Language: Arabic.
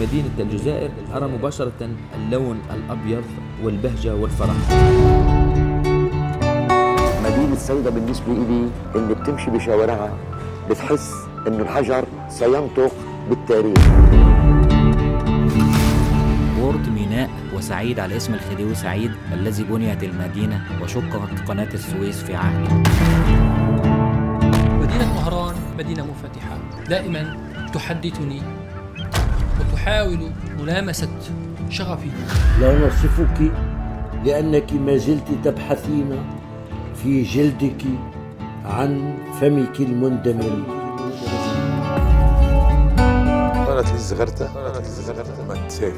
مدينة الجزائر أرى مباشرة اللون الأبيض والبهجة والفرح. مدينة سيدة بالنسبة لي اللي بتمشي بشوارعها بتحس إنه الحجر سينطق بالتاريخ. بورت ميناء وسعيد على اسم الخديوي سعيد الذي بنيت المدينة وشقت قناة السويس في عهده. مدينة مهران مدينة منفتحة دائما تحدثني وتحاول ملامسة شغفي. لا نصفك لأنك ما زلت تبحثين في جلدك عن فمك المندمر قالت لي الزغرتة قالت لي الزغرتة ما تسافي